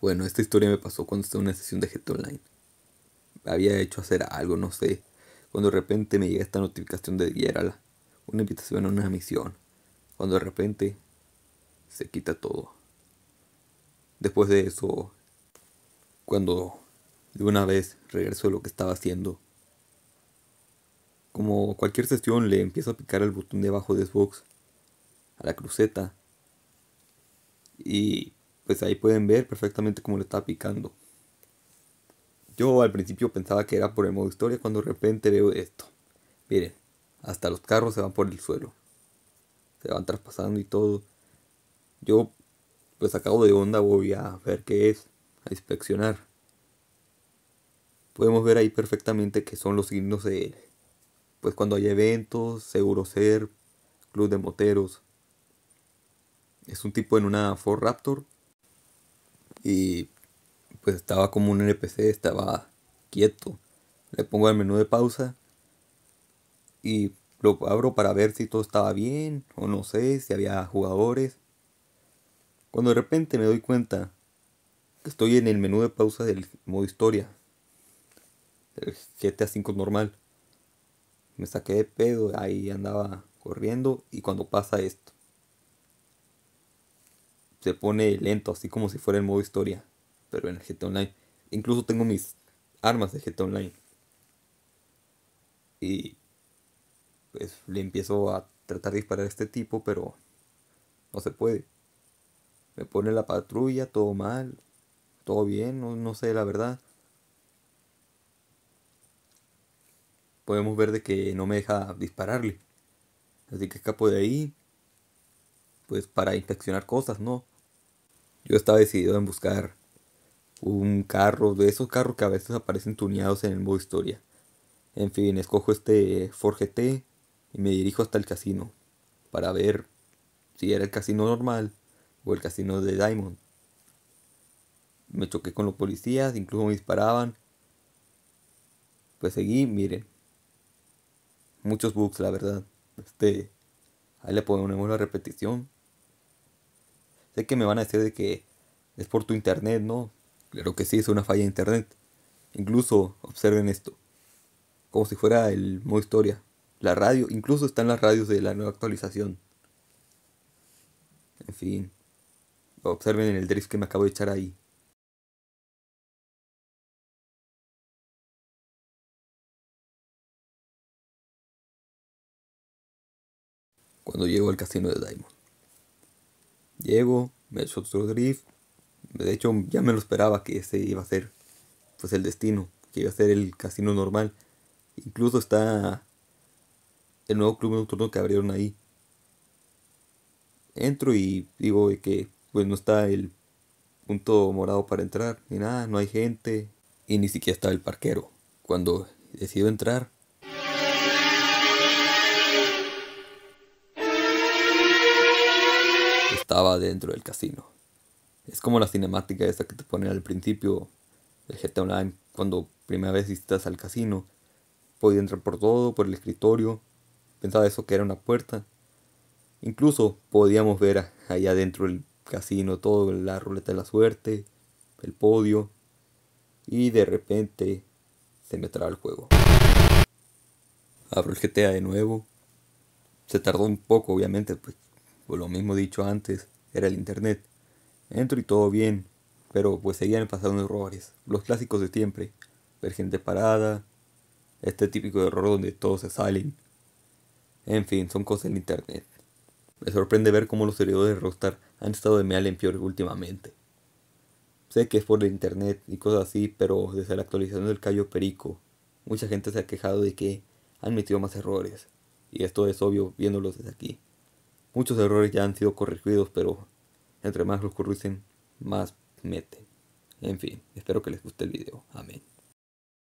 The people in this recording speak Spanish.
Bueno, esta historia me pasó cuando estaba en una sesión de GT Online. Había hecho hacer algo, no sé. Cuando de repente me llega esta notificación de Dierala. Una invitación a una misión. Cuando de repente se quita todo. Después de eso, cuando de una vez regreso a lo que estaba haciendo. Como cualquier sesión le empiezo a picar el botón de abajo de Xbox. A la cruceta. Y pues ahí pueden ver perfectamente cómo le está picando. Yo al principio pensaba que era por el modo historia cuando de repente veo esto. Miren, hasta los carros se van por el suelo. Se van traspasando y todo. Yo pues acabo de onda voy a ver qué es, a inspeccionar. Podemos ver ahí perfectamente que son los signos de pues cuando hay eventos, seguro ser, club de moteros. Es un tipo en una Ford Raptor y pues estaba como un NPC, estaba quieto. Le pongo el menú de pausa y lo abro para ver si todo estaba bien o no sé si había jugadores. Cuando de repente me doy cuenta que estoy en el menú de pausa del modo historia, el GTA V normal. Me saqué de pedo, ahí andaba corriendo y cuando pasa esto se pone lento, así como si fuera el modo historia, pero en el GT Online. Incluso tengo mis armas de GT Online. Y pues le empiezo a tratar de disparar a este tipo, pero no se puede. Me pone la patrulla, todo mal, todo bien, no, no sé la verdad. Podemos ver de que no me deja dispararle. Así que escapo de ahí. Pues para inspeccionar cosas, ¿no? Yo estaba decidido en buscar un carro, de esos carros que a veces aparecen tuneados en el modo historia. En fin, escojo este Ford GT y me dirijo hasta el casino para ver si era el casino normal o el casino de Diamond. Me choqué con los policías, incluso me disparaban. Pues seguí, miren. Muchos bugs, la verdad. Este, ahí le ponemos la repetición. Sé que me van a decir de que es por tu internet, ¿no? Claro que sí, es una falla de internet. Incluso, observen esto. Como si fuera el modo historia. La radio, incluso están las radios de la nueva actualización. En fin. Observen el drift que me acabo de echar ahí. Cuando llego al casino de Diamond. Llego, me echo otro drift. De hecho, ya me lo esperaba que ese iba a ser pues el destino, que iba a ser el casino normal. Incluso está el nuevo club nocturno que abrieron ahí. Entro y digo que pues no está el punto morado para entrar, ni nada, no hay gente, y ni siquiera está el parquero. Cuando decido entrar, estaba dentro del casino. Es como la cinemática esa que te ponen al principio del GTA Online cuando primera vez visitas al casino. Podía entrar por todo, por el escritorio. Pensaba eso que era una puerta. Incluso podíamos ver allá adentro el casino todo, la ruleta de la suerte, el podio. Y de repente se me traba el juego. Abro el GTA de nuevo. Se tardó un poco, obviamente, pues por lo mismo dicho antes, era el internet. Entro y todo bien, pero pues seguían pasando errores, los clásicos de siempre, ver gente parada, este típico error donde todos se salen. En fin, son cosas del internet. Me sorprende ver cómo los servidores de Rockstar han estado de mal en peor últimamente. Sé que es por el internet y cosas así, pero desde la actualización del Cayo Perico, mucha gente se ha quejado de que han metido más errores. Y esto es obvio viéndolos desde aquí. Muchos errores ya han sido corregidos, pero entre más los corrigen, más meten. En fin, espero que les guste el video. Amén.